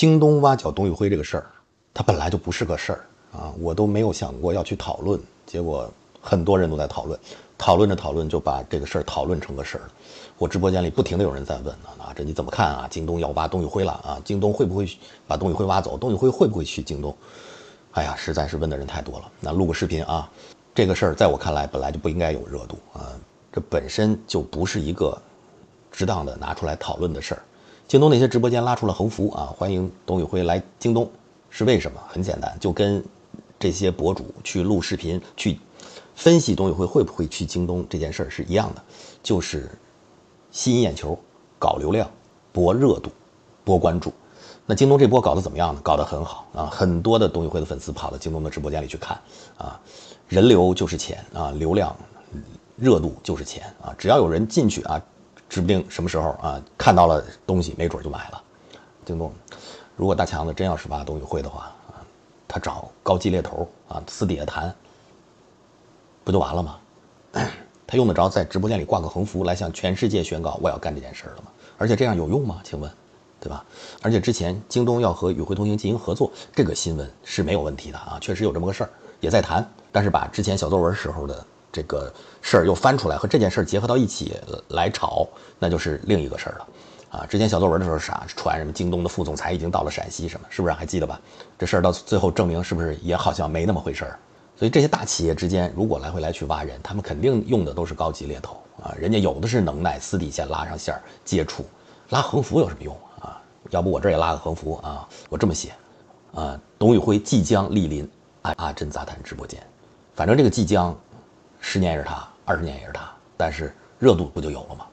京东挖角董宇辉这个事儿，它本来就不是个事儿啊，我都没有想过要去讨论，结果很多人都在讨论，讨论着讨论就把这个事儿讨论成个事儿了。我直播间里不停的有人在问啊，这你怎么看啊？京东要挖董宇辉了啊？京东会不会把董宇辉挖走？董宇辉会不会去京东？哎呀，实在是问的人太多了。那录个视频啊，这个事儿在我看来本来就不应该有热度啊，这本身就不是一个值当的拿出来讨论的事儿。京东那些直播间拉出了横幅啊，欢迎董宇辉来京东，是为什么？很简单，就跟这些博主去录视频去分析董宇辉会不会去京东这件事儿是一样的，就是吸引眼球、搞流量、博热度、博关注。那京东这波搞得怎么样呢？搞得很好啊，很多的董宇辉的粉丝跑到京东的直播间里去看啊，人流就是钱啊，流量、热度就是钱啊，只要有人进去啊。指不定什么时候啊，看到了东西，没准就买了。京东，如果大强子真要是挖董宇辉的话啊，他找高级猎头啊，私底下谈，不就完了吗？他用得着在直播间里挂个横幅来向全世界宣告我要干这件事了吗？而且这样有用吗？请问，对吧？而且之前京东要和宇辉通行进行合作，这个新闻是没有问题的啊，确实有这么个事儿，也在谈。但是把之前小作文时候的。这个事儿又翻出来，和这件事儿结合到一起来炒，那就是另一个事儿了，啊！之前小作文的时候啥传什么京东的副总裁已经到了陕西什么，是不是还记得吧？这事儿到最后证明是不是也好像没那么回事儿？所以这些大企业之间如果来回来去挖人，他们肯定用的都是高级猎头啊，人家有的是能耐，私底下拉上线儿接触，拉横幅有什么用啊？要不我这也拉个横幅啊？我这么写，啊，董宇辉即将莅临阿阿珍杂谈直播间，反正这个即将。十年也是他，二十年也是他，但是热度不就有了吗？